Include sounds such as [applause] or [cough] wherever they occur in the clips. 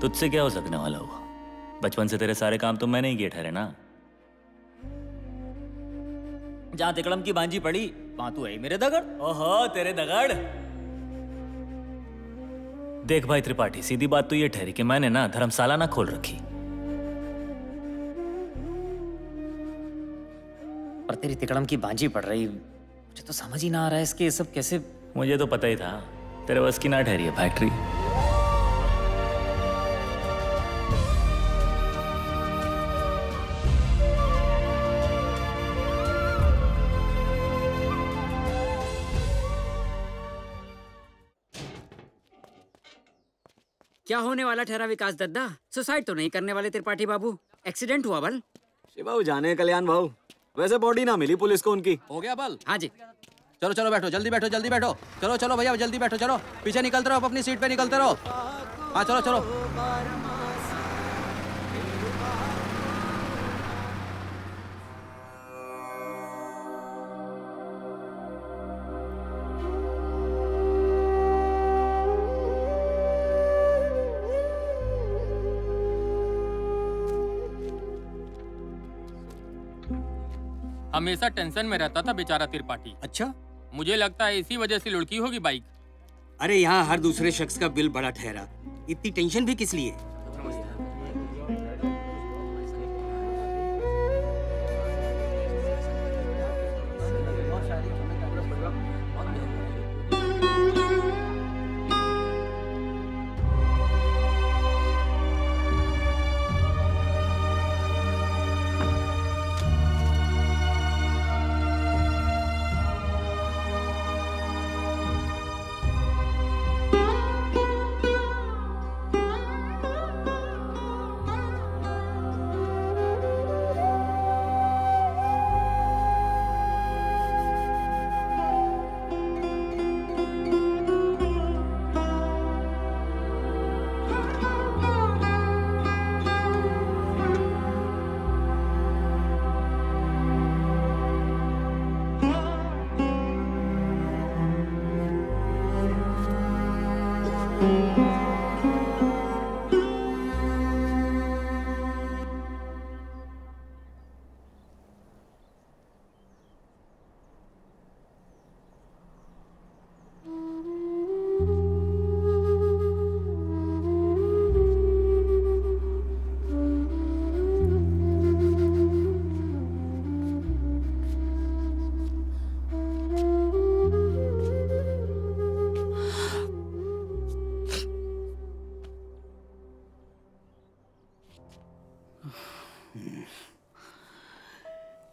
तुझसे क्या हो सकने वाला हुआ? बचपन से तेरे सारे काम तो मैंने ही किए ठहरे ना? जहाँ तिकड़म की बांजी पड़ी वहाँ तू है मेरे दगड़। ओहो तेरे दगड़। देख भाई त्रिपाठी सीधी बात तो ये ठहरी कि मैंने ना धर्मशाला ना खोल रखी। पर तेरी तिकड़म की बांजी पड़ रही मुझे तो समझ ही ना आ रहा है इसके ये सब कैसे मुझे तो पता ही था तेरे बस की ना ठहरी है फैक्ट्री क्या होने वाला ठहरा विकास दद्दा? सुसाइड तो नहीं करने वाले त्रिपाठी बाबू। एक्सीडेंट हुआ बल। शिवाऊ जाने कल्याण भाव वैसे बॉडी ना मिली पुलिस को उनकी। हो गया बल? हाँ जी। चलो चलो बैठो जल्दी बैठो जल्दी बैठो। चलो चलो भैया जल्दी बैठो चलो। पीछे निकलते रहो अपनी सीट पे निकलते रहो। हाँ चलो चलो। हमेशा टेंशन में रहता था बेचारा त्रिपाठी। अच्छा? मुझे लगता है इसी वजह से लुड़की होगी बाइक। अरे यहाँ हर दूसरे शख्स का बिल बड़ा ठहरा। इतनी टेंशन भी किस लिए?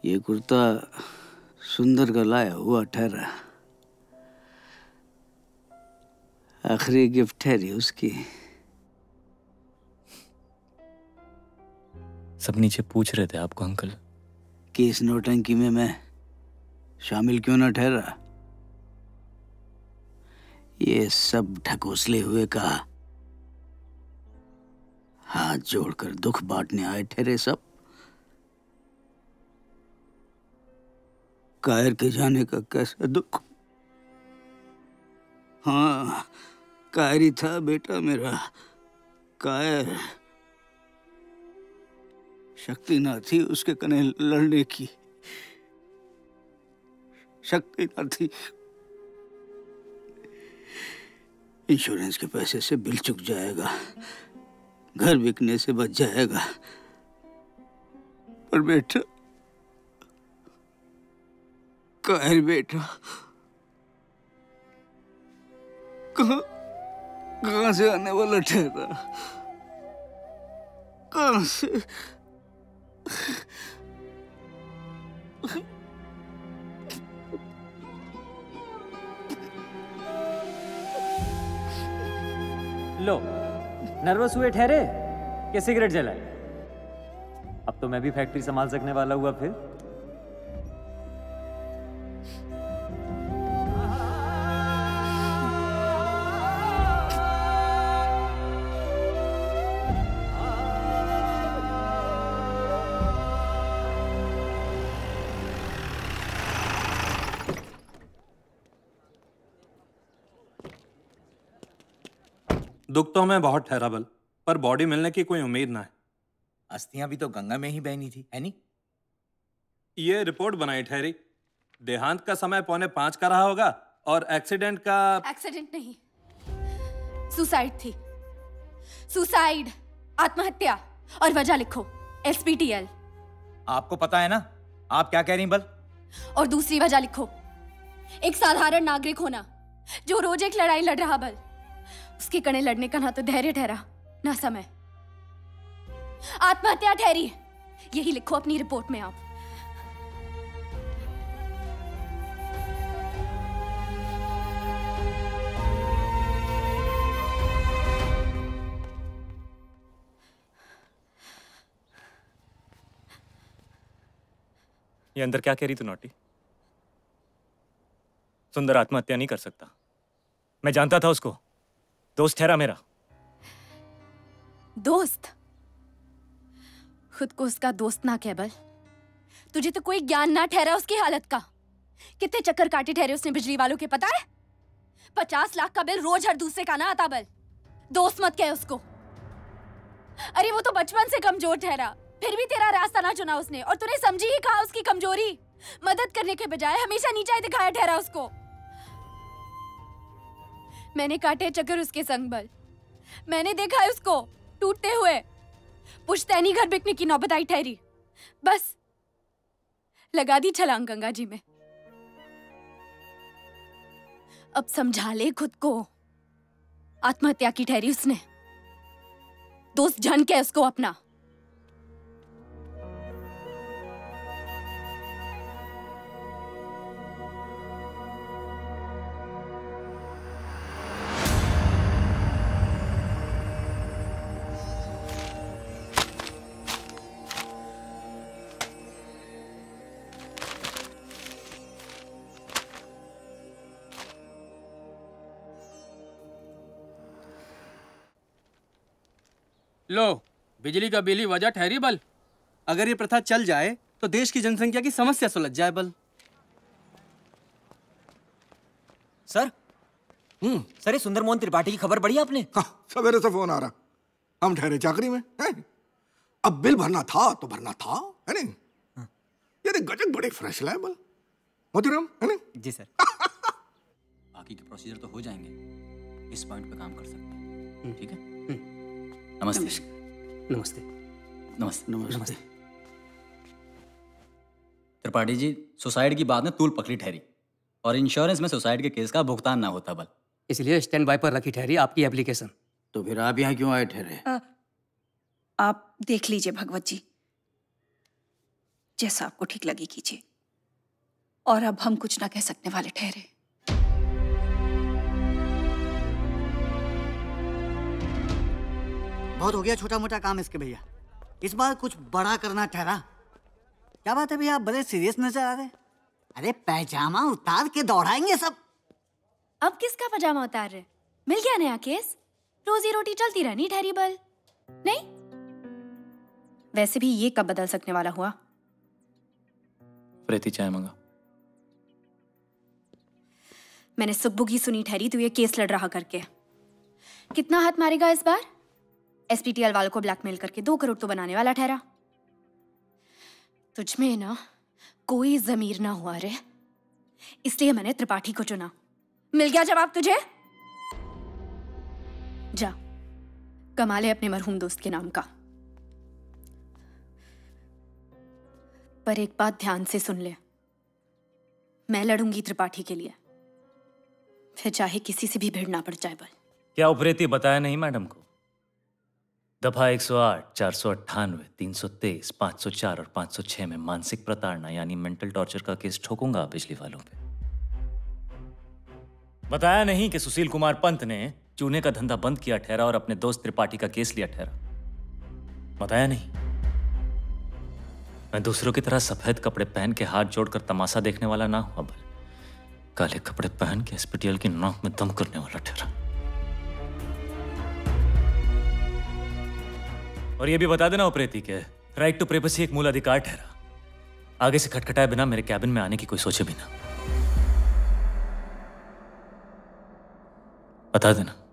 ये कुर्ता सुंदर का लाया हुआ ठहरा। आखिरी गिफ्ट ठहरी उसकी। सब नीचे पूछ रहे थे आपको अंकल। कि इस नोटंकी में मैं शामिल क्यों ना ठहरा? ये सब ढकोसले हुए का हाथ जोड़कर दुख बांटने आए ठहरे सब। कायर के जाने का कैसा दुख? हाँ कायर था बेटा मेरा। कायर शक्ति ना थी उसके कने लड़ने की। शक्ति ना थी। इंश्योरेंस के पैसे से बिल चुक जाएगा। घर बिकने से बच जाएगा। पर बेटा कायर बेटा। कहा कहाँ से आने वाला ठहरा? कहाँ से? लो नर्वस हुए ठहरे? कि सिगरेट जलाए? अब तो मैं भी फैक्ट्री संभाल सकने वाला हुआ फिर। दुख तो हमें बहुत ठहरा बल पर बॉडी मिलने की कोई उम्मीद ना है। अस्थियाँ भी तो गंगा में ही बहनी थी है नहीं? ये रिपोर्ट बनाई ठहरी। देहांत का समय पौने पाँच का रहा होगा और एक्सीडेंट का एक्सीडेंट नहीं। सुसाइड थी। सुसाइड आत्महत्या और वजह लिखो एसपीटीएल। आपको पता है ना? आप क्या कह रही बल? और दूसरी वजह लिखो एक साधारण नागरिक होना जो रोज एक लड़ाई लड़ रहा बल। उसके कणे लड़ने का ना तो धैर्य ठहरा, ना समय। आत्महत्या ठहरी। यही लिखो अपनी रिपोर्ट में आप। ये अंदर क्या कह रही तू, नोटी? सुंदर आत्महत्या नहीं कर सकता। मैं जानता था उसको। दोस्त ठहरा मेरा। दोस्त? खुद को उसका दोस्त ना केवल तुझे तो कोई ज्ञान ना ठहरा उसकी हालत का। कितने चक्कर काटे ठहरे उसने बिजली वालों के, पता है? पचास लाख का बिल रोज हर दूसरे का ना आता बल। दोस्त मत कह उसको। अरे वो तो बचपन से कमज़ोर ठहरा। फिर भी तेरा रास्ता ना चुना उसने और तूने समझी ही कहा उसकी कमज़ोरी? मदद करने के बजाय हमेशा नीचा ही दिखाया ठहरा उसको। मैंने काटे चक्कर उसके संग बल। मैंने देखा है उसको टूटते हुए। पुश्तैनी घर बिकने की नौबत आई ठहरी। बस। लगा दी छलांग गंगा जी में। अब समझा ले खुद को। आत्महत्या की ठहरी उसने। दोस्त जान के उसको अपना। लो बिजली का बिल ही वजह ठहरी बल। अगर ये प्रथा चल जाए तो देश की जनसंख्या की समस्या सुलझ जाए बल। सर? हम्म सर सुंदर मोहन त्रिपाठी की खबर पढ़ी आपने? सवेरे से फ़ोन आ रहा। हम ठहरे चाकरी में है? अब बिल भरना था तो भरना था है नहीं? ये देख गजब बड़े फ्रेश लाए बल। मोतीराम है नहीं? जी सर। [laughs] बाकी के प्रोसीजर तो हो जाएँगे। इस पॉइंट पे काम कर सकते हैं। ठीक है? नमस्ते। नमस्ते। नमस्ते। नमस्ते। त्रिपाठी जी सुसाइड की बात में तूल पकड़ी ठहरी। और इंश्योरेंस में सुसाइड के केस का भुगतान ना होता बल। इसलिए स्टैंड बाय पर रखी ठहरी आपकी एप्लीकेशन तो फिर आप यहाँ क्यों आए ठहरे? आप देख लीजिए भगवत जी। जैसा आपको ठीक लगे कीजिए और अब हम कुछ ना कह सकने वाले ठहरे। बहुत हो गया छोटा मोटा काम इसके भैया। इस बार कुछ बड़ा करना ठहरा। क्या बात है भैया? आप बड़े सीरियस नज़र आ रहे अरे पैजामा उतार के दौड़ाएँगे सब। अब किसका पजामा उतार रहे मिल गया नया केस? रोजी रोटी चलती रहनी ठहरी बल। नहीं? वैसे भी ये कब बदल सकने वाला हुआ? प्रीति चाय मंगा। मैंने सुब्बू की सुनी ठहरी तू ये केस लड़ रहा करके। कितना हाथ मारेगा इस बार? एसपीटीएल वालों को ब्लैकमेल करके दो करोड़ तो बनाने वाला ठहरा। तुझ में ना कोई जमीर ना हुआ रे। इसलिए मैंने त्रिपाठी को चुना। मिल गया जवाब तुझे? जा कमा ले अपने मरहूम दोस्त के नाम का। पर एक बात ध्यान से सुन ले। मैं लड़ूँगी त्रिपाठी के लिए। फिर चाहे किसी से भी भिड़ना पड़ जाए बल। क्या उपरेती बताया नहीं मैडम को? दफ़ा 108, 498, 323, 504 और 506 में मानसिक प्रताड़ना यानी मेंटल टॉर्चर का केस ठोकूँगा बिजली वालों पे। बताया नहीं कि सुशील कुमार पंत ने चूने का धंधा बंद किया ठहरा और अपने दोस्त त्रिपाठी का केस लिया ठहरा। बताया नहीं। मैं दूसरों की तरह सफ़ेद कपड़े पहन के हाथ जोड़कर तमाशा देखने वाला ना हुआ काले कपड़े पहन के एसपीटीएल की नाक में दम करने वाला ठहरा। और ये भी बता देना उप्रेती के, राइट टू प्रेपसी एक मूल अधिकार ठहरा। आगे से खटखटाए बिना मेरे कैबिन में आने की कोई सोचे भी ना। बता देना।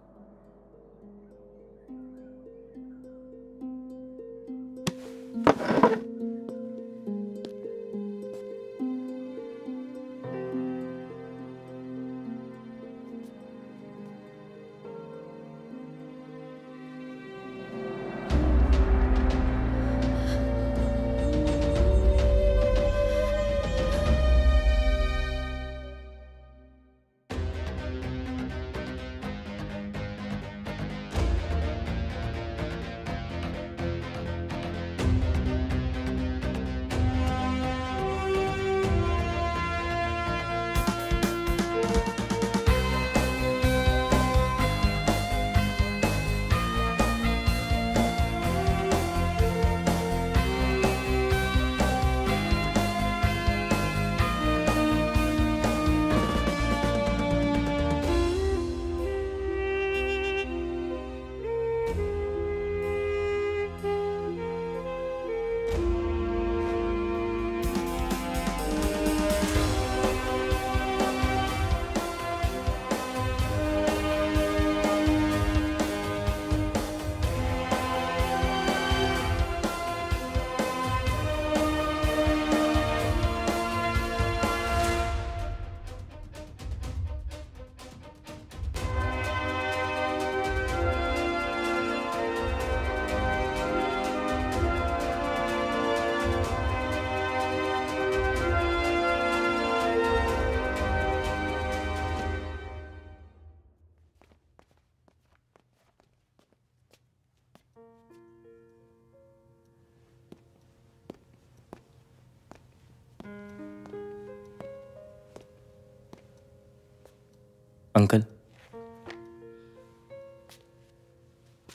अंकल।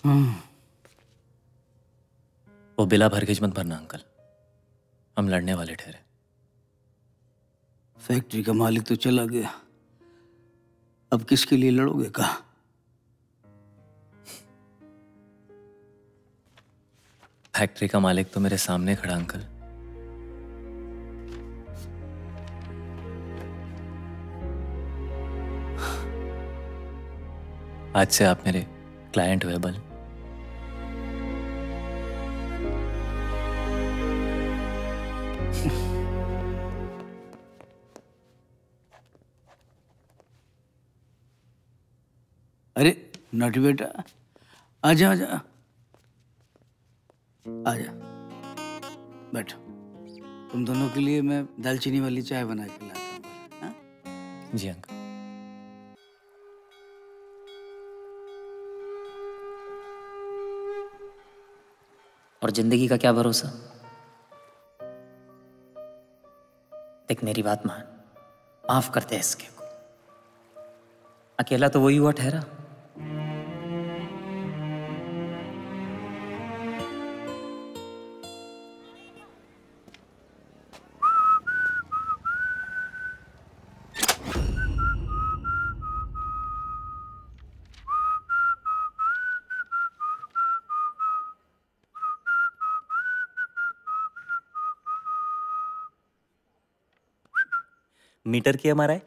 हम्म, वो बिला भरगिज मत भरना अंकल। हम लड़ने वाले ठहरे। फैक्ट्री का मालिक तो चला गया। अब किसके लिए लड़ोगे कहा? फैक्ट्री का मालिक तो मेरे सामने खड़ा अंकल। आज से आप मेरे क्लाइंट हुए बल। अरे नट बेटा आजा आजा। आजा बैठो। तुम दोनों के लिए मैं दालचीनी वाली चाय बना के लाता हूँ? जी अंकल। और ज़िंदगी का क्या भरोसा? देख, मेरी बात मान। माफ़ करते हैं इसके को। अकेला तो वही हुआ ठहरा। मीटर की हमारा है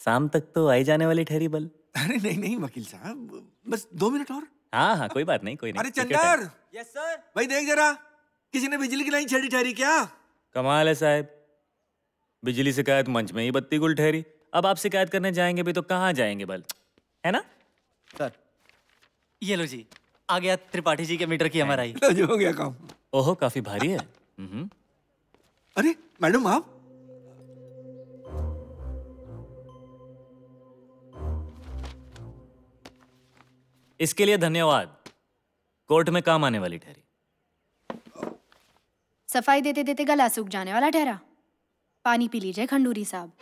शाम तक तो आई जाने वाली ठहरी बल। अरे नहीं नहीं वकील साहब बस दो मिनट और। हाँ हाँ कोई बात नहीं कोई नहीं। अरे. चंदर। यस सर भाई देख जरा किसी ने बिजली की लाइन छेड़ी ठहरी क्या? कमाल है साहब। बिजली शिकायत मंच में ही बत्ती गुल ठहरी। अब आप शिकायत करने जाएँगे भी तो कहाँ जाएँगे बल? है ना? सर ये लो जी आ गया त्रिपाठी जी के मीटर की हमारा ही हो गया काम। ओहो काफ़ी भारी है। हम्म। अरे मैडम आप इसके लिए धन्यवाद। कोर्ट में काम आने वाली ठहरी। सफ़ाई देते देते गला सूख जाने वाला ठहरा। पानी पी लीजिए खंडूरी साहब।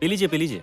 पी लीजिए पी लीजिए।